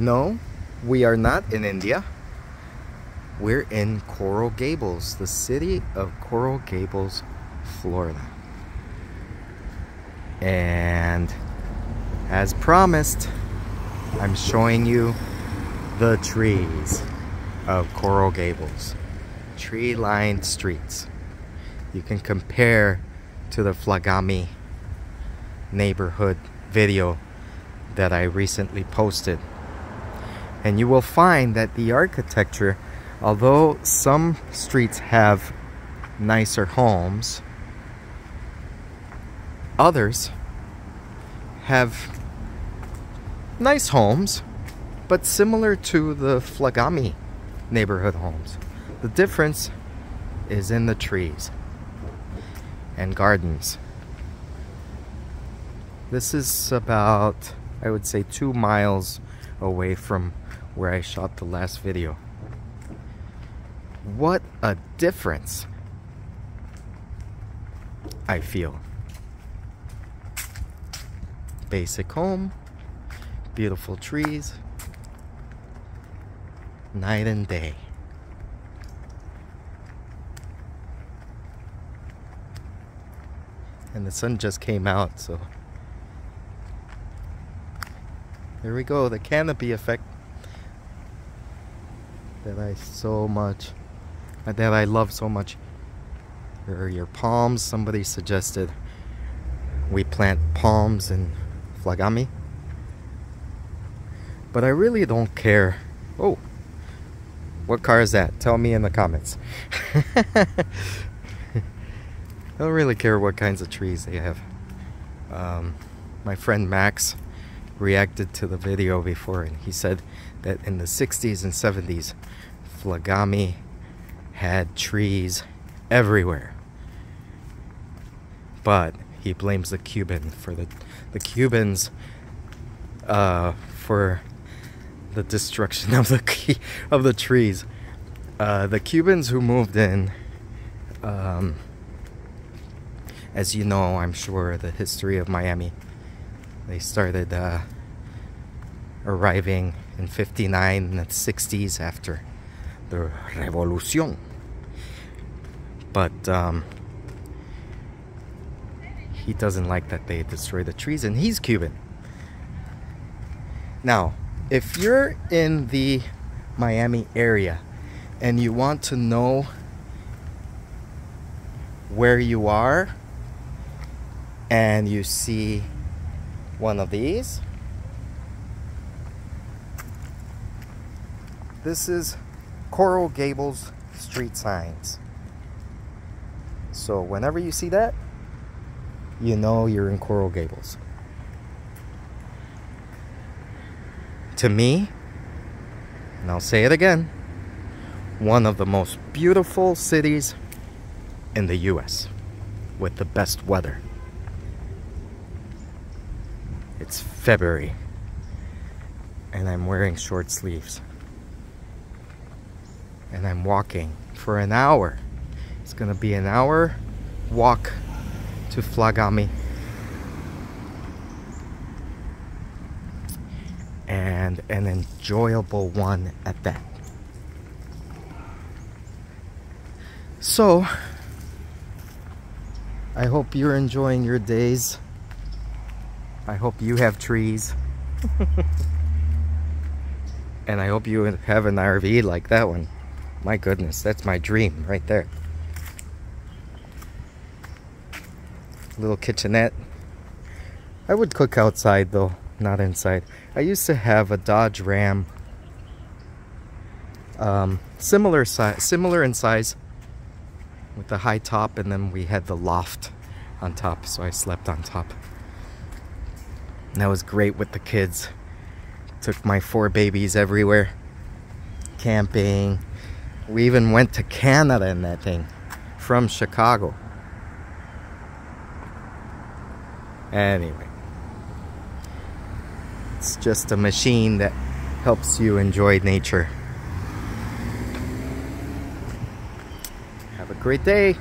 No, we are not in India. We're in Coral Gables, the city of Coral Gables, Florida. And as promised, I'm showing you the trees of Coral Gables. Tree-lined streets. You can compare to the Flagami neighborhood video that I recently posted. And you will find that the architecture, although some streets have nicer homes, others have nice homes, but similar to the Flagami neighborhood homes. The difference is in the trees and gardens. This is about, I would say, two miles away from where I shot the last video. What a difference I feel. Basic home, beautiful trees, night and day. And the sun just came out, so there we go, the canopy effect that I so much, that I love so much. Or your palms, somebody suggested we plant palms in Flagami. But I really don't care. Oh, what car is that? Tell me in the comments. I don't really care what kinds of trees they have. Um, my friend Max reacted to the video before and he said that in the 60s and 70s Flagami had trees everywhere. But he blames the Cuban for the the Cubans uh, for the destruction of the of the trees. Uh, the Cubans who moved in um, as you know I'm sure the history of Miami they started uh, arriving in 59 and 60s after the Revolution. But um, he doesn't like that they destroy the trees, and he's Cuban. Now, if you're in the Miami area and you want to know where you are and you see one of these. This is Coral Gables street signs. So whenever you see that, you know you're in Coral Gables. To me, and I'll say it again, one of the most beautiful cities in the US with the best weather. It's February and I'm wearing short sleeves. And I'm walking for an hour. It's gonna be an hour walk to Flagami. And an enjoyable one at that. So, I hope you're enjoying your days I hope you have trees. and I hope you have an RV like that one. My goodness, that's my dream right there. Little kitchenette. I would cook outside though, not inside. I used to have a Dodge Ram. Um, similar size, similar in size with the high top and then we had the loft on top so I slept on top. And that was great with the kids. Took my four babies everywhere. Camping. We even went to Canada in that thing. From Chicago. Anyway. It's just a machine that helps you enjoy nature. Have a great day.